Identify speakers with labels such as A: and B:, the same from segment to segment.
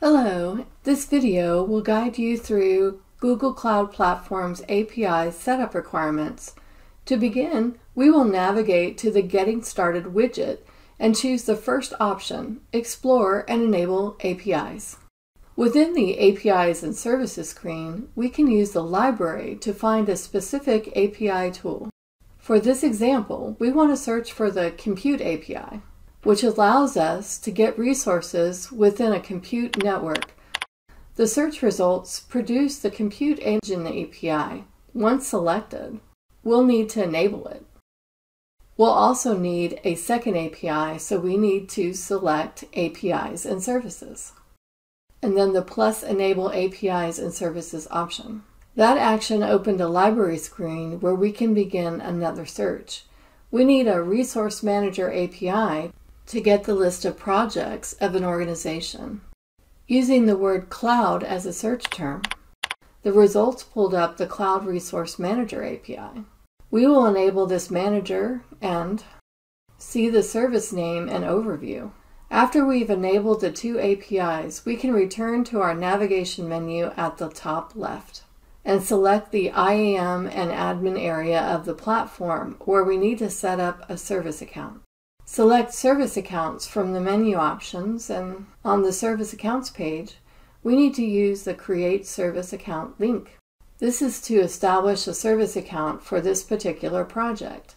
A: Hello, this video will guide you through Google Cloud Platform's API setup requirements. To begin, we will navigate to the Getting Started widget and choose the first option, Explore and Enable APIs. Within the APIs and Services screen, we can use the library to find a specific API tool. For this example, we want to search for the Compute API which allows us to get resources within a compute network. The search results produce the Compute Engine API. Once selected, we'll need to enable it. We'll also need a second API, so we need to select APIs and Services. And then the plus Enable APIs and Services option. That action opened a library screen where we can begin another search. We need a Resource Manager API to get the list of projects of an organization. Using the word cloud as a search term, the results pulled up the Cloud Resource Manager API. We will enable this manager and see the service name and overview. After we've enabled the two APIs, we can return to our navigation menu at the top left and select the IAM and admin area of the platform where we need to set up a service account. Select Service Accounts from the menu options and on the Service Accounts page, we need to use the Create Service Account link. This is to establish a service account for this particular project.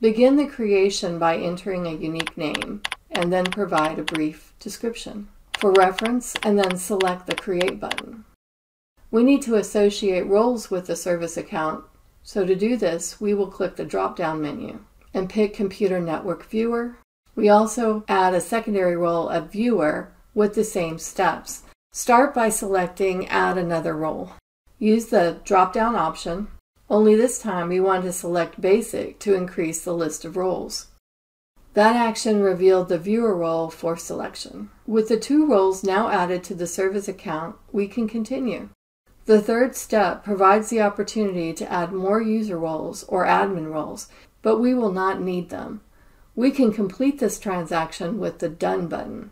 A: Begin the creation by entering a unique name and then provide a brief description. For reference, and then select the Create button. We need to associate roles with the service account, so to do this, we will click the drop-down menu and pick Compute Network Viewer. We also add a secondary role of Viewer with the same steps. Start by selecting Add another role. Use the drop-down option, only this time we want to select Basic to increase the list of roles. That action revealed the viewer role for selection. With the two roles now added to the service account, we can continue. The third step provides the opportunity to add more user roles or admin roles but we will not need them. We can complete this transaction with the Done button.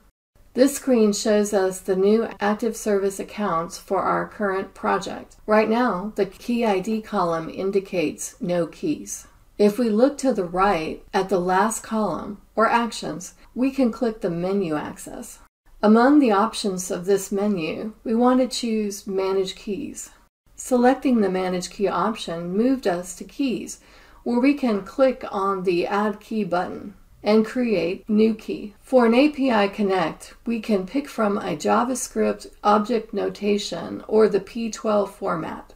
A: This screen shows us the new active service accounts for our current project. Right now, the key ID column indicates no keys. If we look to the right at the last column, or Actions, we can click the menu access. Among the options of this menu, we want to choose Manage Keys. Selecting the Manage Key option moved us to Keys, where we can click on the Add Key button and create new key. For an API Connect, we can pick from a JavaScript object notation or the P12 format.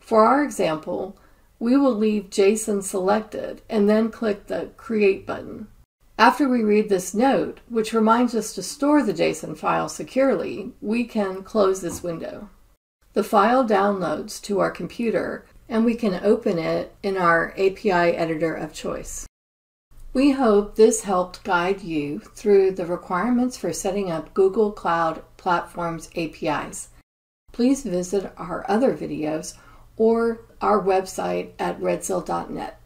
A: For our example, we will leave JSON selected and then click the Create button. After we read this note, which reminds us to store the JSON file securely, we can close this window. The file downloads to our computer and we can open it in our API editor of choice. We hope this helped guide you through the requirements for setting up Google Cloud Platform's APIs. Please visit our other videos or our website at redseal.net.